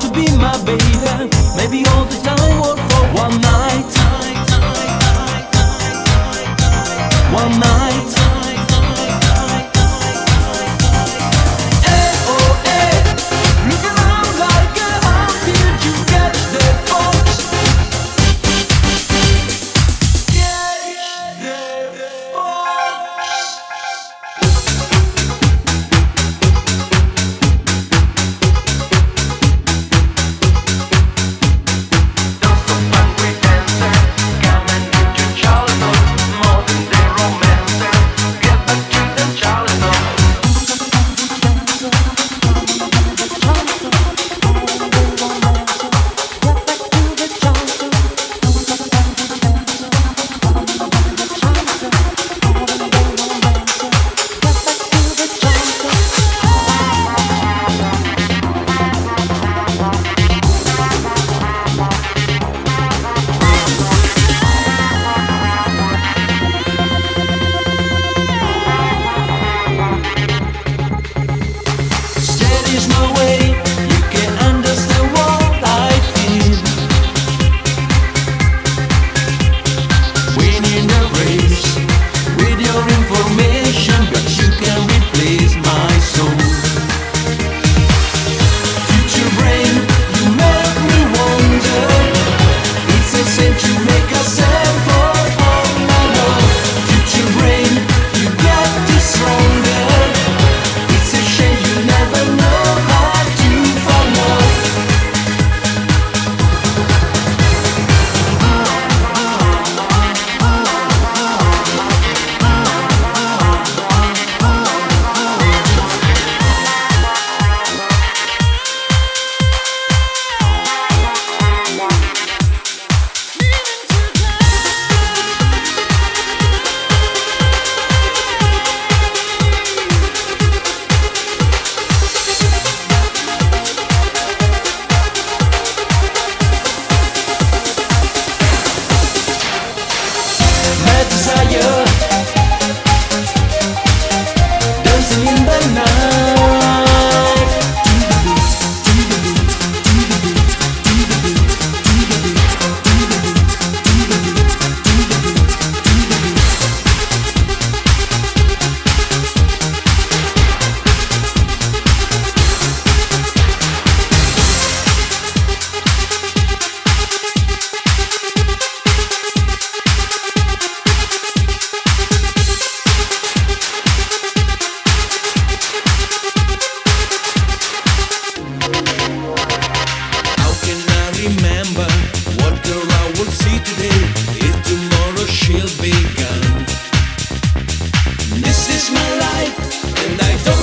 to be my baby. Maybe all the time. If tomorrow she'll be gone. This is my life and I don't